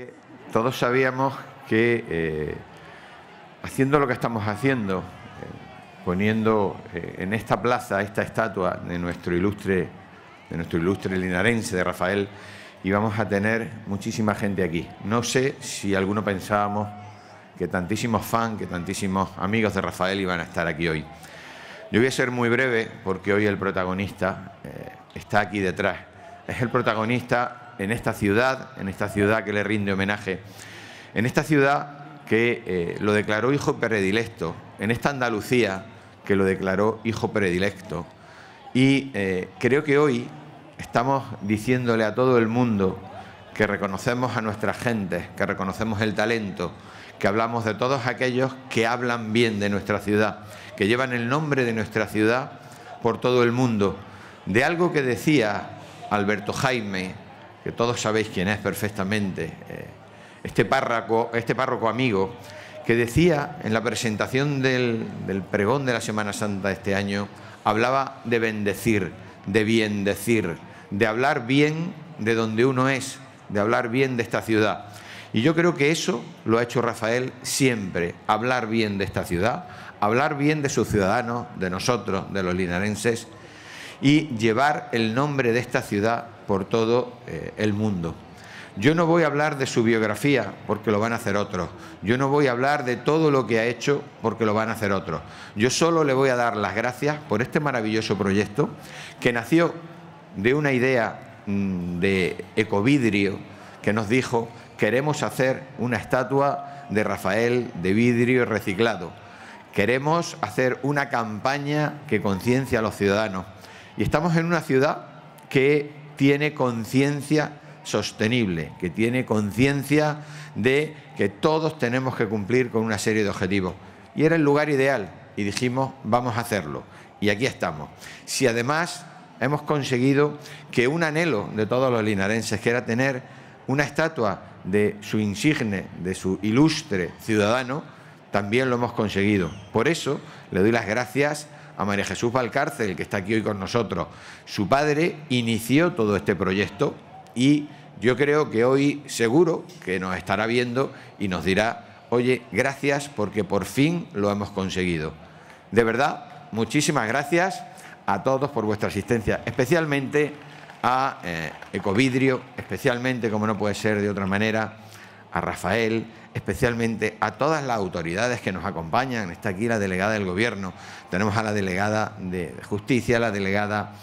que todos sabíamos que eh, haciendo lo que estamos haciendo, eh, poniendo eh, en esta plaza esta estatua de nuestro ilustre, de nuestro ilustre linarense, de Rafael, íbamos a tener muchísima gente aquí. No sé si alguno pensábamos que tantísimos fans, que tantísimos amigos de Rafael iban a estar aquí hoy. Yo voy a ser muy breve porque hoy el protagonista está aquí detrás. Es el protagonista en esta ciudad, en esta ciudad que le rinde homenaje, en esta ciudad que eh, lo declaró hijo predilecto, en esta Andalucía que lo declaró hijo predilecto. Y eh, creo que hoy estamos diciéndole a todo el mundo que reconocemos a nuestra gente, que reconocemos el talento, que hablamos de todos aquellos que hablan bien de nuestra ciudad, que llevan el nombre de nuestra ciudad por todo el mundo, de algo que decía Alberto Jaime, que todos sabéis quién es perfectamente, eh, este, párroco, este párroco amigo, que decía en la presentación del, del pregón de la Semana Santa de este año, hablaba de bendecir, de bien decir, de hablar bien de donde uno es, de hablar bien de esta ciudad. Y yo creo que eso lo ha hecho Rafael siempre, hablar bien de esta ciudad, hablar bien de sus ciudadanos, de nosotros, de los linarenses, y llevar el nombre de esta ciudad por todo eh, el mundo. Yo no voy a hablar de su biografía porque lo van a hacer otros. Yo no voy a hablar de todo lo que ha hecho porque lo van a hacer otros. Yo solo le voy a dar las gracias por este maravilloso proyecto que nació de una idea mm, de ecovidrio que nos dijo queremos hacer una estatua de Rafael de vidrio reciclado. Queremos hacer una campaña que conciencie a los ciudadanos. Y estamos en una ciudad que tiene conciencia sostenible, que tiene conciencia de que todos tenemos que cumplir con una serie de objetivos. Y era el lugar ideal y dijimos, vamos a hacerlo. Y aquí estamos. Si además hemos conseguido que un anhelo de todos los linarenses, que era tener una estatua de su insigne, de su ilustre ciudadano, también lo hemos conseguido. Por eso le doy las gracias a María Jesús Valcárcel, que está aquí hoy con nosotros. Su padre inició todo este proyecto y yo creo que hoy seguro que nos estará viendo y nos dirá, oye, gracias porque por fin lo hemos conseguido. De verdad, muchísimas gracias a todos por vuestra asistencia, especialmente a eh, Ecovidrio, especialmente, como no puede ser de otra manera, a Rafael, especialmente a todas las autoridades que nos acompañan. Está aquí la delegada del Gobierno, tenemos a la delegada de Justicia, la delegada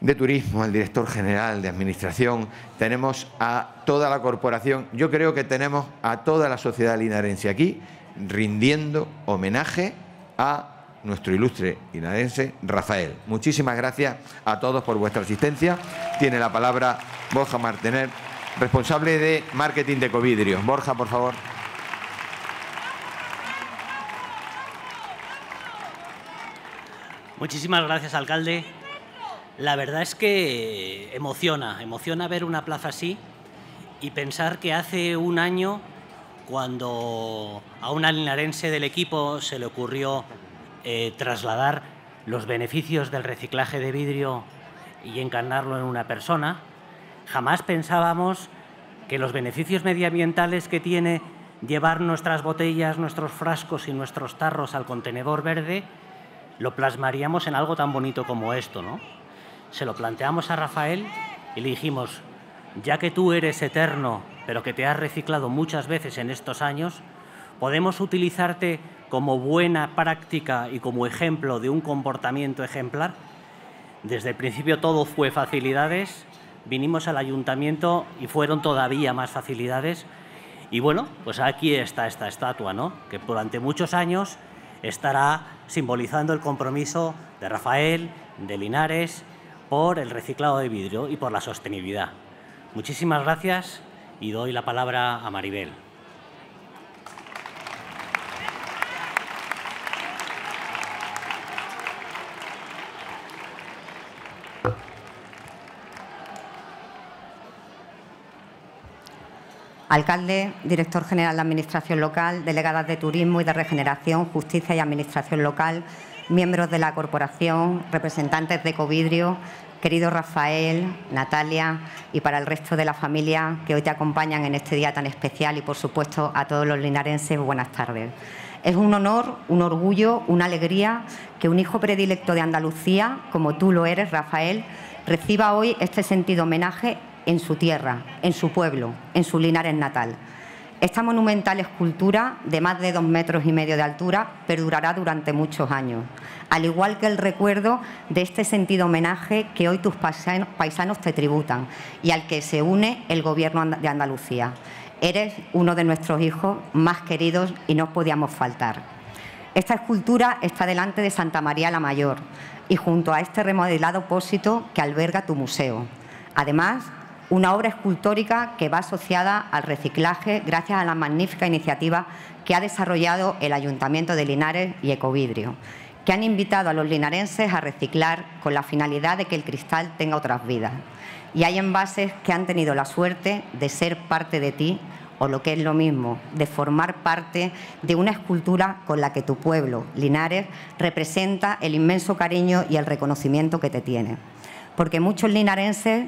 de Turismo, al director general de Administración, tenemos a toda la corporación. Yo creo que tenemos a toda la sociedad linarense aquí rindiendo homenaje a nuestro ilustre linarense Rafael. Muchísimas gracias a todos por vuestra asistencia. Tiene la palabra Borja Martener responsable de marketing de Covidrio. Borja, por favor. Muchísimas gracias, alcalde. La verdad es que emociona, emociona ver una plaza así y pensar que hace un año, cuando a un alinarense del equipo se le ocurrió eh, trasladar los beneficios del reciclaje de vidrio y encarnarlo en una persona, Jamás pensábamos que los beneficios medioambientales que tiene llevar nuestras botellas, nuestros frascos y nuestros tarros al contenedor verde lo plasmaríamos en algo tan bonito como esto, ¿no? Se lo planteamos a Rafael y le dijimos, ya que tú eres eterno, pero que te has reciclado muchas veces en estos años, podemos utilizarte como buena práctica y como ejemplo de un comportamiento ejemplar. Desde el principio todo fue facilidades vinimos al ayuntamiento y fueron todavía más facilidades. Y bueno, pues aquí está esta estatua, ¿no? que durante muchos años estará simbolizando el compromiso de Rafael, de Linares, por el reciclado de vidrio y por la sostenibilidad. Muchísimas gracias y doy la palabra a Maribel. Alcalde, director general de Administración Local, delegadas de Turismo y de Regeneración, Justicia y Administración Local, miembros de la corporación, representantes de Covidrio, querido Rafael, Natalia y para el resto de la familia que hoy te acompañan en este día tan especial y por supuesto a todos los linarenses, buenas tardes. Es un honor, un orgullo, una alegría que un hijo predilecto de Andalucía, como tú lo eres, Rafael, reciba hoy este sentido homenaje en su tierra, en su pueblo, en su Linares natal. Esta monumental escultura, de más de dos metros y medio de altura, perdurará durante muchos años, al igual que el recuerdo de este sentido homenaje que hoy tus paisanos te tributan y al que se une el Gobierno de Andalucía. Eres uno de nuestros hijos más queridos y no podíamos faltar. Esta escultura está delante de Santa María la Mayor y junto a este remodelado pósito que alberga tu museo. Además, una obra escultórica que va asociada al reciclaje gracias a la magnífica iniciativa que ha desarrollado el Ayuntamiento de Linares y Ecovidrio, que han invitado a los linarenses a reciclar con la finalidad de que el cristal tenga otras vidas. Y hay envases que han tenido la suerte de ser parte de ti o lo que es lo mismo, de formar parte de una escultura con la que tu pueblo, Linares, representa el inmenso cariño y el reconocimiento que te tiene. Porque muchos linarenses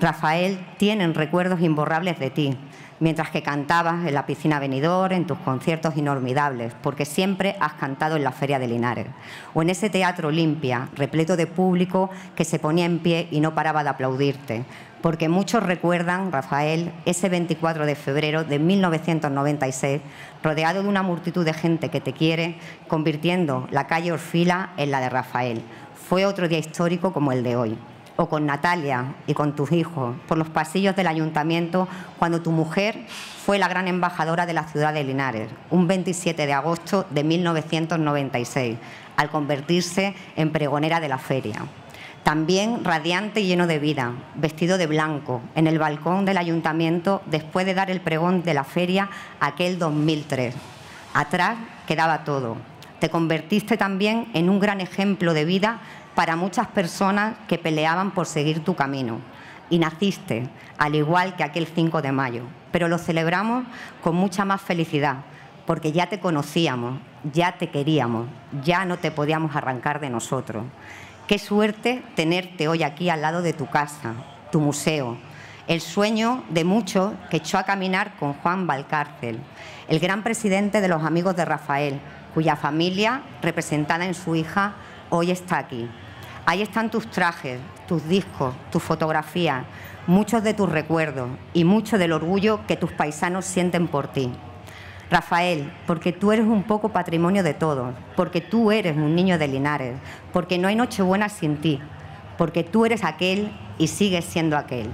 Rafael, tienen recuerdos imborrables de ti, mientras que cantabas en la piscina venidor, en tus conciertos inolvidables, porque siempre has cantado en la Feria de Linares, o en ese teatro Olimpia, repleto de público que se ponía en pie y no paraba de aplaudirte, porque muchos recuerdan, Rafael, ese 24 de febrero de 1996, rodeado de una multitud de gente que te quiere, convirtiendo la calle Orfila en la de Rafael. Fue otro día histórico como el de hoy o con Natalia y con tus hijos por los pasillos del ayuntamiento cuando tu mujer fue la gran embajadora de la ciudad de Linares, un 27 de agosto de 1996, al convertirse en pregonera de la feria. También radiante y lleno de vida, vestido de blanco, en el balcón del ayuntamiento después de dar el pregón de la feria aquel 2003. Atrás quedaba todo. Te convertiste también en un gran ejemplo de vida para muchas personas que peleaban por seguir tu camino. Y naciste, al igual que aquel 5 de mayo, pero lo celebramos con mucha más felicidad, porque ya te conocíamos, ya te queríamos, ya no te podíamos arrancar de nosotros. Qué suerte tenerte hoy aquí al lado de tu casa, tu museo, el sueño de muchos que echó a caminar con Juan Valcárcel, el gran presidente de los amigos de Rafael, cuya familia, representada en su hija, hoy está aquí. Ahí están tus trajes, tus discos, tus fotografías, muchos de tus recuerdos y mucho del orgullo que tus paisanos sienten por ti. Rafael, porque tú eres un poco patrimonio de todos, porque tú eres un niño de Linares, porque no hay Nochebuena sin ti, porque tú eres aquel y sigues siendo aquel.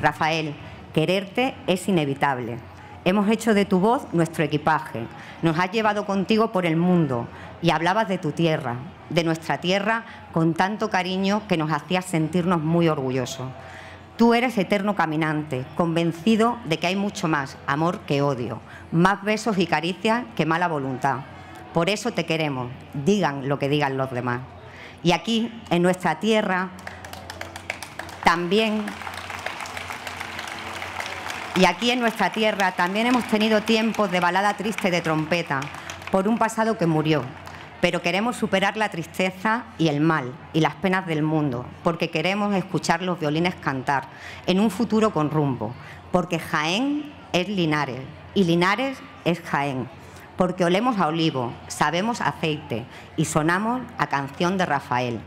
Rafael, quererte es inevitable. Hemos hecho de tu voz nuestro equipaje, nos has llevado contigo por el mundo y hablabas de tu tierra, de nuestra tierra, con tanto cariño que nos hacías sentirnos muy orgullosos. Tú eres eterno caminante, convencido de que hay mucho más amor que odio, más besos y caricias que mala voluntad. Por eso te queremos, digan lo que digan los demás. Y aquí, en nuestra tierra, también y aquí en nuestra tierra también hemos tenido tiempos de balada triste de trompeta por un pasado que murió. Pero queremos superar la tristeza y el mal y las penas del mundo, porque queremos escuchar los violines cantar en un futuro con rumbo, porque Jaén es Linares y Linares es Jaén, porque olemos a olivo, sabemos aceite y sonamos a canción de Rafael,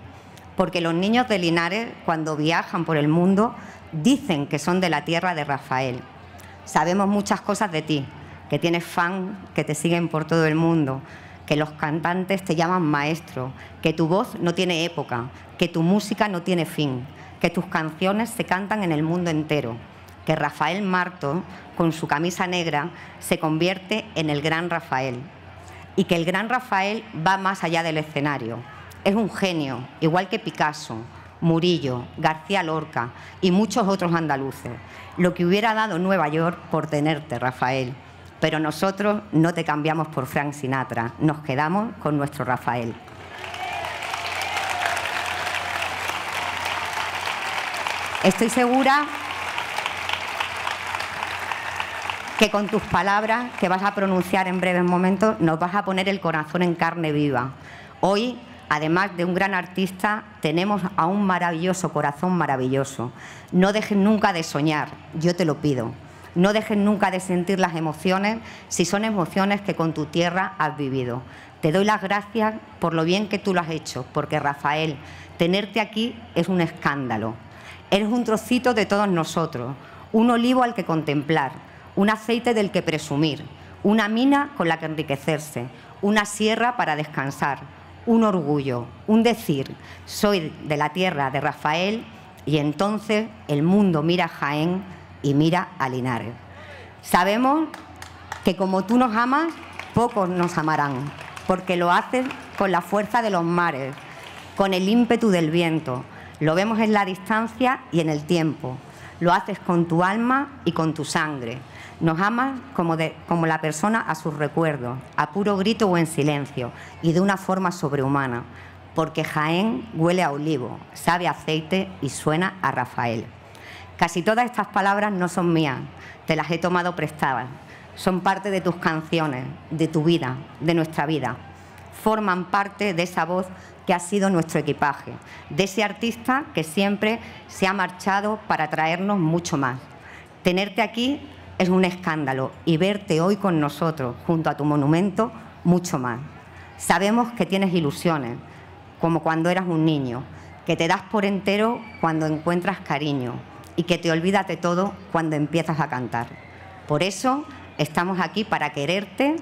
porque los niños de Linares cuando viajan por el mundo dicen que son de la tierra de Rafael. Sabemos muchas cosas de ti, que tienes fan que te siguen por todo el mundo, que los cantantes te llaman maestro, que tu voz no tiene época, que tu música no tiene fin, que tus canciones se cantan en el mundo entero, que Rafael Marto, con su camisa negra, se convierte en el gran Rafael y que el gran Rafael va más allá del escenario. Es un genio, igual que Picasso, Murillo, García Lorca y muchos otros andaluces. Lo que hubiera dado Nueva York por tenerte, Rafael. Pero nosotros no te cambiamos por Frank Sinatra, nos quedamos con nuestro Rafael. Estoy segura que con tus palabras que vas a pronunciar en breves momentos nos vas a poner el corazón en carne viva. Hoy Además de un gran artista, tenemos a un maravilloso corazón maravilloso. No dejes nunca de soñar, yo te lo pido. No dejes nunca de sentir las emociones si son emociones que con tu tierra has vivido. Te doy las gracias por lo bien que tú lo has hecho, porque Rafael, tenerte aquí es un escándalo. Eres un trocito de todos nosotros, un olivo al que contemplar, un aceite del que presumir, una mina con la que enriquecerse, una sierra para descansar, un orgullo, un decir, soy de la tierra de Rafael y entonces el mundo mira a Jaén y mira a Linares. Sabemos que como tú nos amas, pocos nos amarán, porque lo haces con la fuerza de los mares, con el ímpetu del viento. Lo vemos en la distancia y en el tiempo. Lo haces con tu alma y con tu sangre. Nos amas como, la persona a sus recuerdos, a puro grito o en silencio, y de una forma sobrehumana, porque Jaén huele a olivo, sabe aceite y suena a Rafael. Casi todas estas palabras no son mías, te las he tomado prestadas. Son parte de tus canciones, de tu vida, de nuestra vida. Forman parte de esa voz que ha sido nuestro equipaje, de ese artista que siempre se ha marchado para traernos mucho más. Tenerte aquí es un escándalo y verte hoy con nosotros, junto a tu monumento, mucho más. Sabemos que tienes ilusiones, como cuando eras un niño, que te das por entero cuando encuentras cariño y que te olvidas de todo cuando empiezas a cantar. Por eso estamos aquí para quererte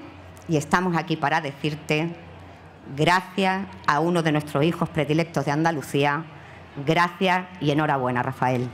y estamos aquí para decirte gracias a uno de nuestros hijos predilectos de Andalucía, gracias y enhorabuena, Rafael.